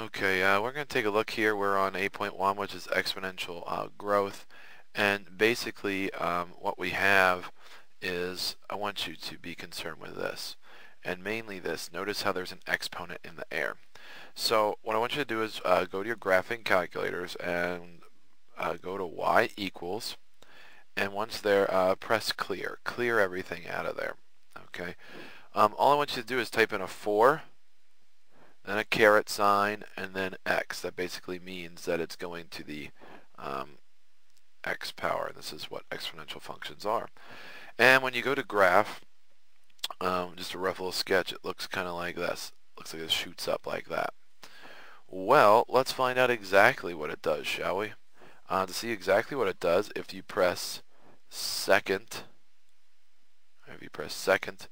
Okay, uh, we're going to take a look here. We're on 8.1, which is exponential uh, growth. And basically, um, what we have is, I want you to be concerned with this. And mainly this. Notice how there's an exponent in the air. So what I want you to do is uh, go to your graphing calculators and uh, go to y equals. And once there, uh, press clear. Clear everything out of there. Okay. Um, all I want you to do is type in a 4 then a caret sign, and then x. That basically means that it's going to the um, x power. And this is what exponential functions are. And when you go to graph, um, just a rough little sketch, it looks kind of like this. Looks like it shoots up like that. Well, let's find out exactly what it does, shall we? Uh, to see exactly what it does, if you press second, if you press second,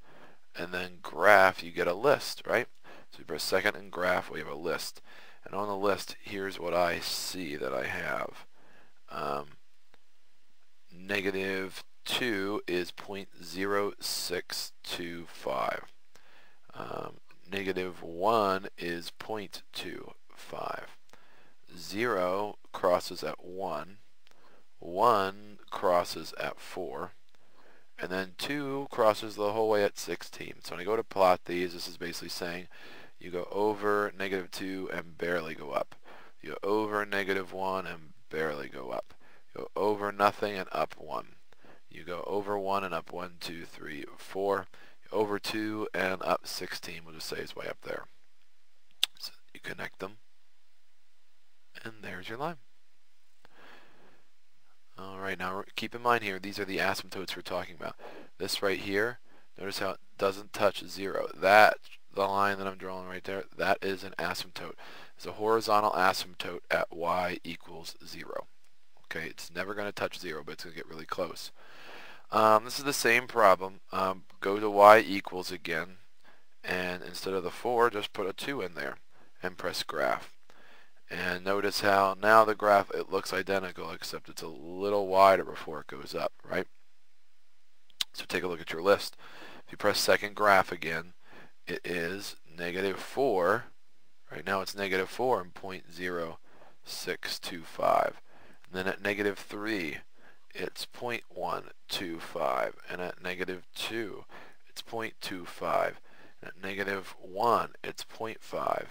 and then graph, you get a list, right? So you press second and graph, we have a list. And on the list, here's what I see that I have. Um, negative 2 is 0.0625. Um, negative 1 is 0.25. 0 crosses at 1. 1 crosses at 4. And then 2 crosses the whole way at 16. So when I go to plot these, this is basically saying you go over negative 2 and barely go up. You go over negative 1 and barely go up. You go over nothing and up 1. You go over 1 and up 1, 2, 3, 4. Over 2 and up 16, we'll just say is way up there. So you connect them, and there's your line. Alright, now keep in mind here, these are the asymptotes we're talking about. This right here, notice how it doesn't touch zero. That, the line that I'm drawing right there, that is an asymptote. It's a horizontal asymptote at y equals zero. Okay, it's never going to touch zero, but it's going to get really close. Um, this is the same problem. Um, go to y equals again, and instead of the 4, just put a 2 in there, and press graph. And notice how now the graph, it looks identical, except it's a little wider before it goes up, right? So take a look at your list. If you press second graph again, it is negative 4. Right now it's negative 4 and 0.0625. And then at negative 3, it's 0.125. And at negative 2, it's 0.25. And at negative 1, it's 0.5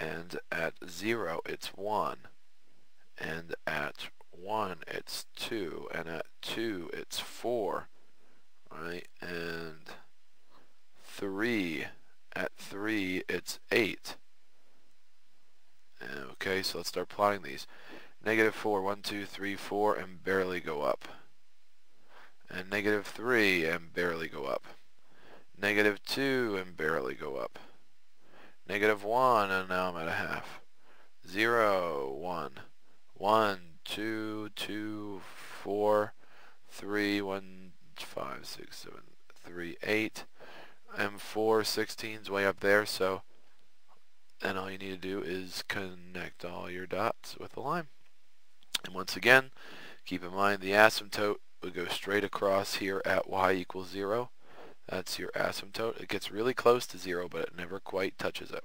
and at 0 it's 1 and at 1 it's 2 and at 2 it's 4 right? And 3 at 3 it's 8 okay so let's start plotting these. Negative 4 1 2 3 4 and barely go up. And negative 3 and barely go up. Negative 2 and barely go up negative 1, and now I'm at a half. 0, 1, 1, 2, 2, 4, 3, 1, 5, 6, 7, 3, 8, and 4, 16's way up there, so and all you need to do is connect all your dots with a line. And once again, keep in mind the asymptote would go straight across here at y equals 0. That's your asymptote. It gets really close to zero, but it never quite touches it.